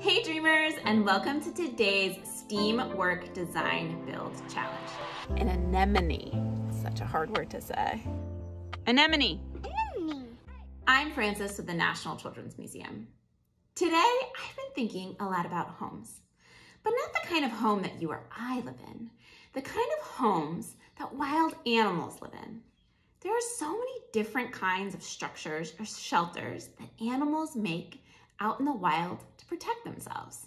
Hey dreamers, and welcome to today's STEAM Work Design Build Challenge. An anemone, such a hard word to say. Anemone. Anemone. I'm Frances with the National Children's Museum. Today, I've been thinking a lot about homes, but not the kind of home that you or I live in, the kind of homes that wild animals live in. There are so many different kinds of structures or shelters that animals make out in the wild to protect themselves.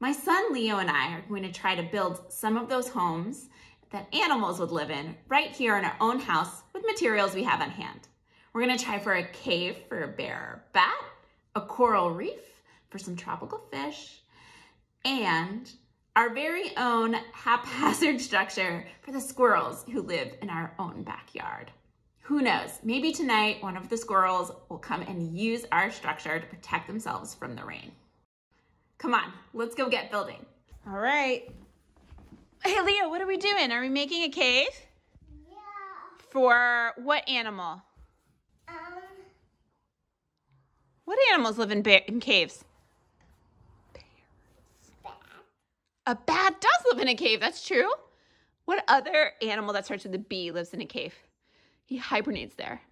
My son Leo and I are going to try to build some of those homes that animals would live in right here in our own house with materials we have on hand. We're gonna try for a cave for a bear or bat, a coral reef for some tropical fish, and our very own haphazard structure for the squirrels who live in our own backyard. Who knows, maybe tonight one of the squirrels will come and use our structure to protect themselves from the rain. Come on, let's go get building. All right. Hey Leo, what are we doing? Are we making a cave? Yeah. For what animal? Um. What animals live in, bear- in caves? Bat. A bat does live in a cave, that's true. What other animal that starts with a B lives in a cave? He hibernates there.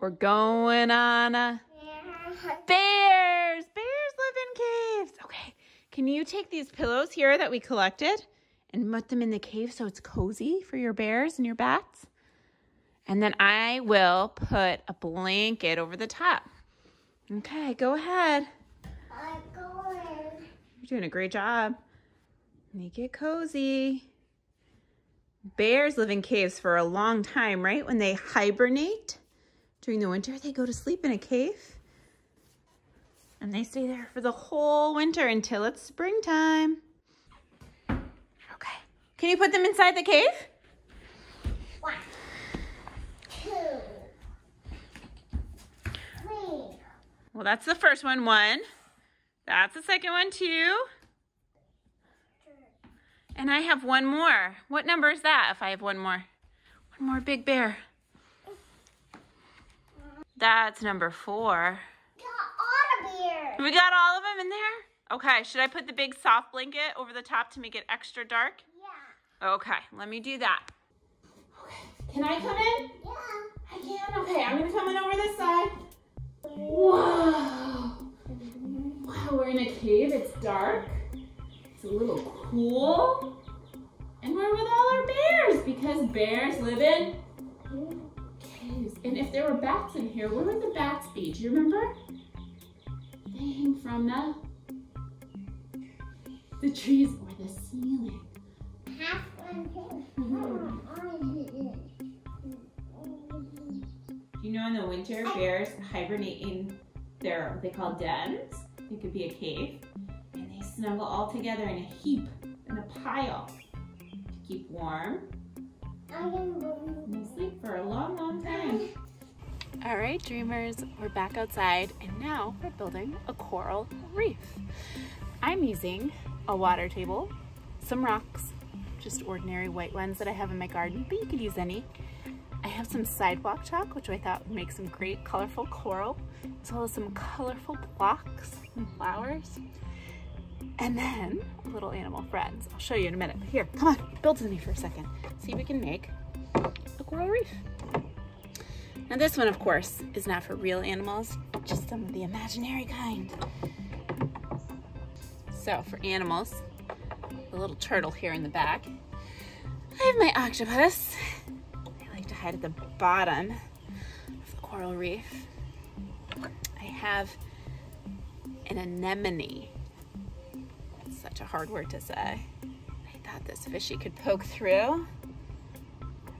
We're going on a bears. Bears live in caves. Okay. Can you take these pillows here that we collected and put them in the cave so it's cozy for your bears and your bats? And then I will put a blanket over the top. Okay, go ahead. I'm going. You're doing a great job. Make it cozy. Bears live in caves for a long time, right? When they hibernate during the winter, they go to sleep in a cave. And they stay there for the whole winter until it's springtime. Okay. Can you put them inside the cave? One. Two. Three. Well, that's the first one. One. That's the second one, two. And I have one more. What number is that if I have one more? One more big bear. That's number four. Got all the. We got all of them in there? Okay, should I put the big soft blanket over the top to make it extra dark? Yeah. Okay, let me do that. Okay, can I come in? Yeah. I can. Okay, I'm gonna come in over this side. Whoa! Wow, we're in a cave. It's dark. It's a little cool. And we're with all our bears because bears live in caves. And if there were bats in here, where would the bats be? Do you remember? They hang from the the trees or the ceiling. Thing. You know, in the winter, bears hibernate in their what they call dens. It could be a cave, snuggle all together in a heap, in a pile, to keep warm. And sleep for a long, long time. All right, dreamers, we're back outside, and now we're building a coral reef. I'm using a water table, some rocks, just ordinary white ones that I have in my garden, but you could use any. I have some sidewalk chalk, which I thought would make some great colorful coral, as well as some colorful blocks and flowers. And then little animal friends. I'll show you in a minute. Here, come on, build with me for a second. See if we can make a coral reef. Now this one, of course, is not for real animals, just some of the imaginary kind. So for animals, the little turtle here in the back. I have my octopus. I like to hide at the bottom of the coral reef. I have an anemone. Such a hard word to say. I thought this fishy could poke through.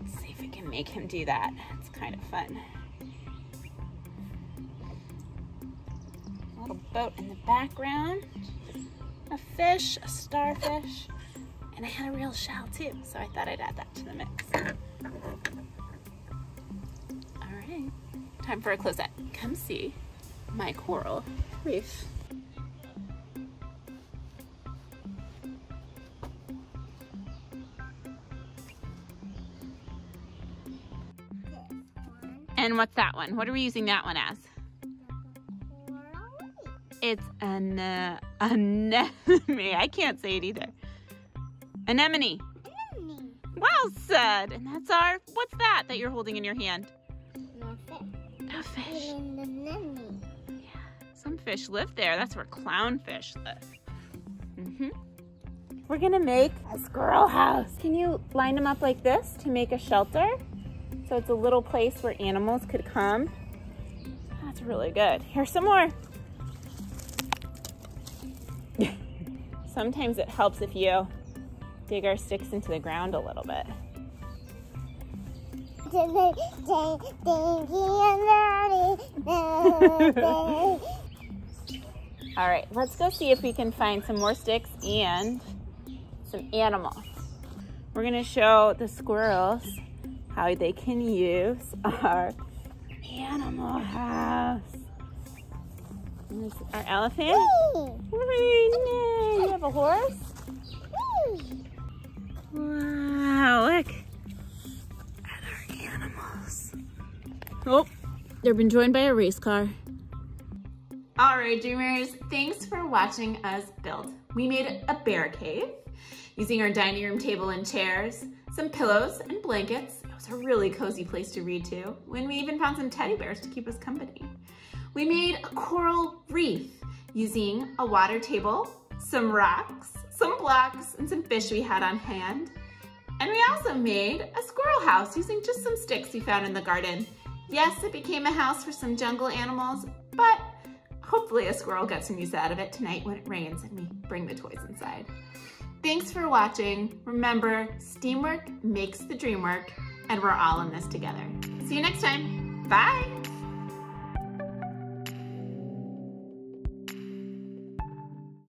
Let's see if we can make him do that. It's kind of fun. A little boat in the background. A fish, a starfish, and I had a real shell too, so I thought I'd add that to the mix. All right, time for a close-up. Come see my coral reef. And what's that one? What are we using that one as? It's an uh, anemone. I can't say it either. Anemone. Well said. And that's our, what's that that you're holding in your hand? A fish. Yeah, some fish live there. That's where clownfish live. Mm-hmm. We're gonna make a squirrel house. Can you line them up like this to make a shelter? So it's a little place where animals could come. That's really good. Here's some more. Sometimes it helps if you dig our sticks into the ground a little bit. All right, let's go see if we can find some more sticks and some animals. We're gonna show the squirrels how they can use our animal house. There's our elephant. You have a horse? Wow, look at our animals. Oh, they've been joined by a race car. All right, dreamers, thanks for watching us build. We made a bear cave using our dining room table and chairs, some pillows and blankets. Was a really cozy place to read to, when we even found some teddy bears to keep us company. We made a coral reef using a water table, some rocks, some blocks, and some fish we had on hand. And we also made a squirrel house using just some sticks we found in the garden. Yes, it became a house for some jungle animals, but hopefully a squirrel gets some use out of it tonight when it rains and we bring the toys inside. Thanks for watching. Remember, steamwork makes the dream work, and we're all in this together. See you next time. Bye.